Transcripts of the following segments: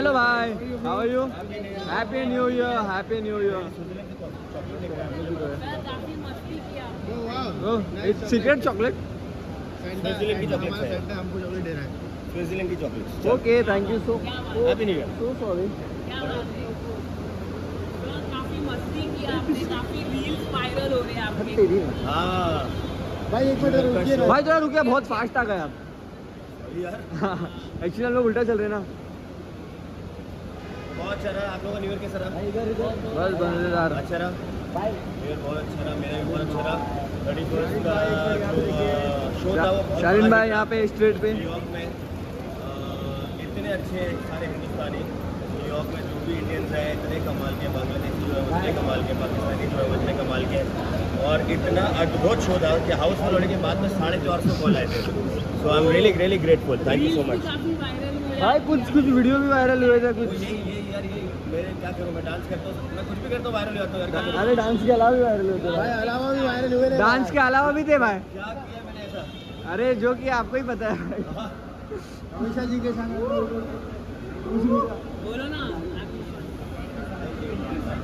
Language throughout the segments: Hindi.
हेलो भाई how are you happy new year happy new year काफ़ी मस्ती किया oh it's secret chocolate Switzerland की चॉकलेट है हमको चॉकलेट दे रहा है स्विट्जरलैंड की chocolate okay thank you so happy new year so sorry क्या बात है। तो काफ़ी मस्ती की आपने वायरल हो रहे हैं आपके हाँ भाई एक मिनट रुकिए भाई थोड़ा रुकिए बहुत फास्ट आ गए आप। एक्चुअली हम लोग उल्टा चल रहे ना। बहुत अच्छा रहा। आप लोगों का न्यू ईयर कैसा रहा? बस मज़ेदार अच्छा रहा। न्यू ईयर बहुत अच्छा रहा मेरा भी बहुत अच्छा रहा। थर्टी फ़र्स्ट का जो शो था वो शालीन भाई यहाँ पे स्ट्रेट पे। न्यूयॉर्क में इतने अच्छे सारे हिंदुस्तानी। न्यूयॉर्क में जो भी इंडियंस हैं इतने कमाल के बांग्लादेशी जो है उतने कमाल के पाकिस्तानी जो है उतने कमाल के। और इतना अद्भुत शो था कि हाउस फुल होने के बाद में साढ़े चार सौ कॉल आए थे। So I am really really grateful thank you so much भाई कुछ कुछ वीडियो भी वायरल हुए थे कुछ। ये यार ये मेरे क्या करूँ मैं डांस करता हूँ मैं कुछ भी करता हूँ वायरल हो जाता हूँ यार। अरे डांस के अलावा भी वायरल हुए भाई। थे अलावा भी वायरल हुए डांस के अलावा भी थे भाई। क्या किया मैंने ऐसा? अरे जो कि आपको ही पता है हाँ, हमेशा जी के साथ बोलो ना।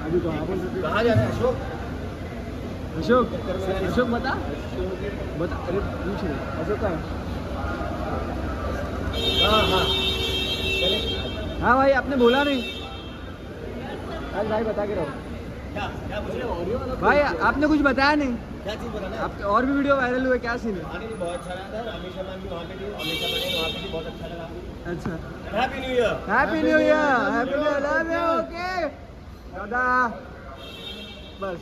अभी तो आप कहाँ अशोक? अशोक? अशोक बता। बता। अरे पूछ रहे अशोक हाँ हाँ। हाँ भाई आपने बोला नहीं। आज भाई बता के रहो। क्या क्या पूछ रहे हो? भाई आपने कुछ बताया नहीं? क्या चीज़ बताना आपके और भी वीडियो वायरल हुए क्या सीन है? बहुत अच्छा रहा था मैम वहाँ पे थी अमिषा मैम वहाँ पे थी बहुत अच्छा लगा। अच्छा। Happy new year happy new year happy new year love you okay दादा बस।